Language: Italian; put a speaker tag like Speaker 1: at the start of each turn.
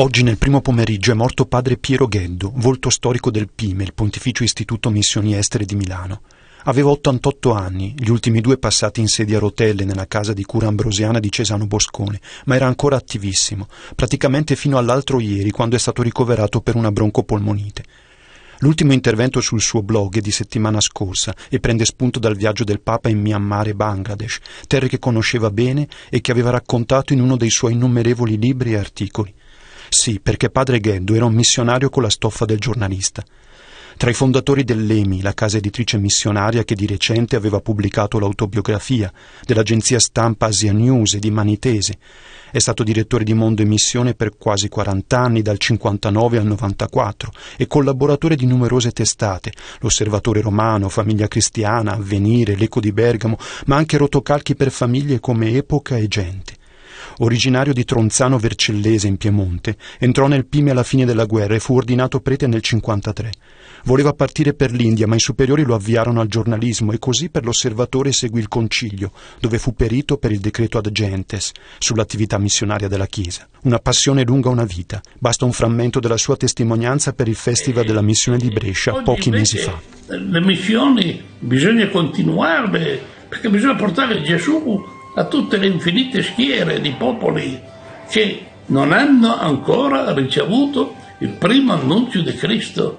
Speaker 1: Oggi nel primo pomeriggio è morto padre Piero Gheddo, volto storico del PIME, il Pontificio Istituto Missioni Estere di Milano. Aveva 88 anni, gli ultimi due passati in sedia a rotelle nella casa di cura ambrosiana di Cesano Boscone, ma era ancora attivissimo, praticamente fino all'altro ieri quando è stato ricoverato per una broncopolmonite. L'ultimo intervento sul suo blog è di settimana scorsa e prende spunto dal viaggio del Papa in Myanmar e Bangladesh, terre che conosceva bene e che aveva raccontato in uno dei suoi innumerevoli libri e articoli. Sì, perché padre Gheddo era un missionario con la stoffa del giornalista. Tra i fondatori dell'EMI, la casa editrice missionaria che di recente aveva pubblicato l'autobiografia, dell'agenzia stampa Asia News di Manitese. È stato direttore di Mondo e Missione per quasi 40 anni, dal 59 al 94, e collaboratore di numerose testate, l'Osservatore Romano, Famiglia Cristiana, Avvenire, L'Eco di Bergamo, ma anche rotocalchi per famiglie come Epoca e Gente originario di Tronzano Vercellese in Piemonte, entrò nel Pime alla fine della guerra e fu ordinato prete nel 53. Voleva partire per l'India, ma i superiori lo avviarono al giornalismo e così per l'osservatore seguì il concilio, dove fu perito per il decreto ad gentes sull'attività missionaria della Chiesa. Una passione lunga una vita. Basta un frammento della sua testimonianza per il Festival della Missione di Brescia pochi mesi fa.
Speaker 2: Le missioni bisogna continuarle perché bisogna portare Gesù a tutte le infinite schiere di popoli che non hanno ancora ricevuto il primo annuncio di Cristo.